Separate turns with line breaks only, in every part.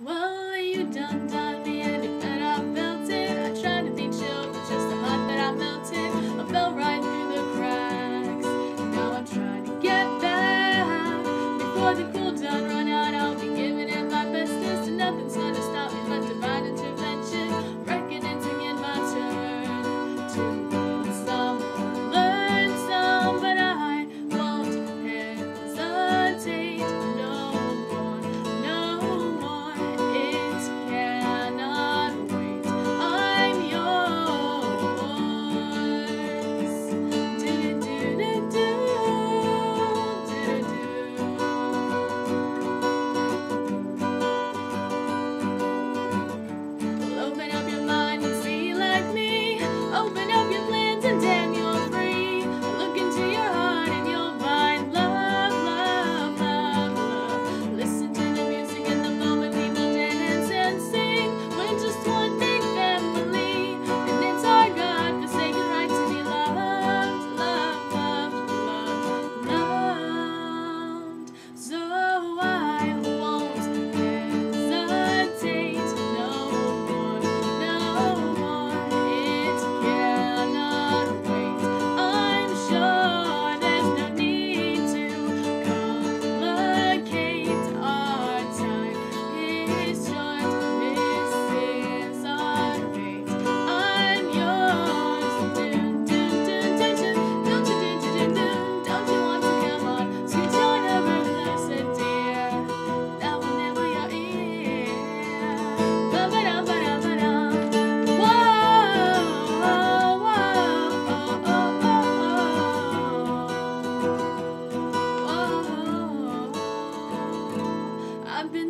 Well, you done done me and I felt it. I tried to be chill, but just the pot that I melted. I fell right through the cracks. Now I'm trying to get back before the cool done.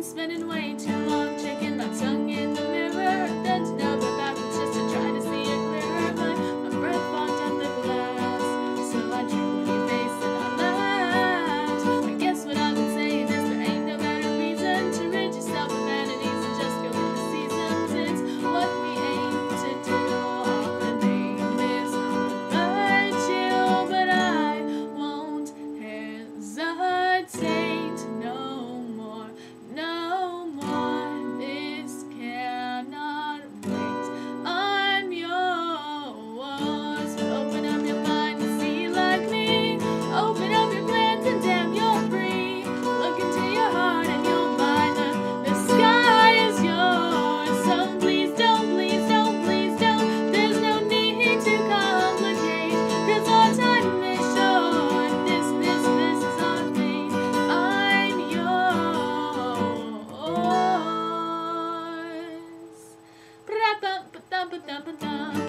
spending way too long checking my tongue in the mirror, dum ba dum ba dum.